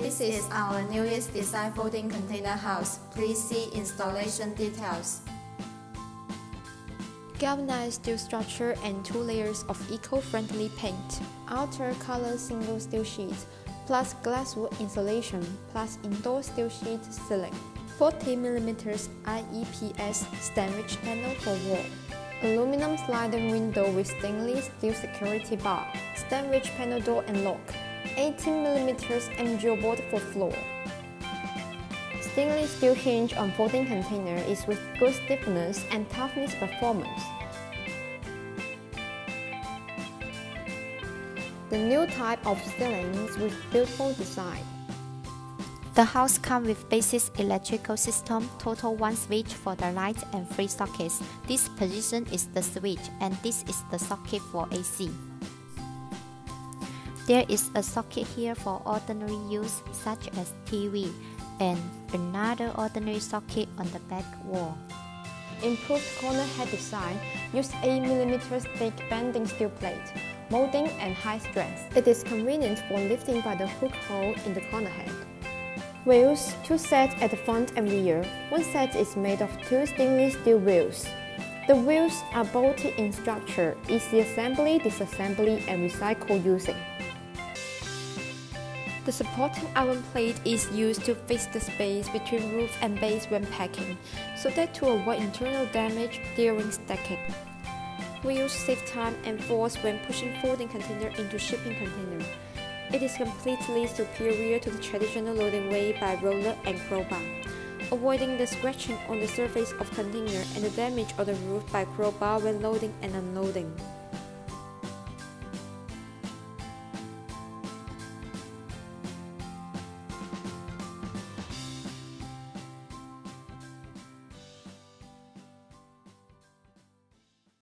This is our newest design folding container house. Please see installation details. Galvanized steel structure and two layers of eco-friendly paint. Outer color single steel sheet, plus glass wool insulation, plus indoor steel sheet ceiling. 40mm IEPS sandwich panel for wall. Aluminum sliding window with stainless steel security bar, sandwich panel door and lock. 18mm MGO board for floor. Stainless steel hinge on folding container is with good stiffness and toughness performance. The new type of ceilings with beautiful design. The house comes with basic electrical system, total one switch for the light and three sockets. This position is the switch and this is the socket for AC. There is a socket here for ordinary use such as TV and another ordinary socket on the back wall. Improved corner head design use 8mm thick bending steel plate, molding and high strength. It is convenient for lifting by the hook hole in the corner head. Wheels, two sets at the front and rear. One set is made of two stainless steel wheels. The wheels are bolted in structure, easy assembly, disassembly, and recycle using. The supporting iron plate is used to fix the space between roof and base when packing, so that to avoid internal damage during stacking. Wheels save time and force when pushing folding container into shipping container. It is completely superior to the traditional loading way by roller and crowbar, avoiding the scratching on the surface of container and the damage of the roof by crowbar when loading and unloading.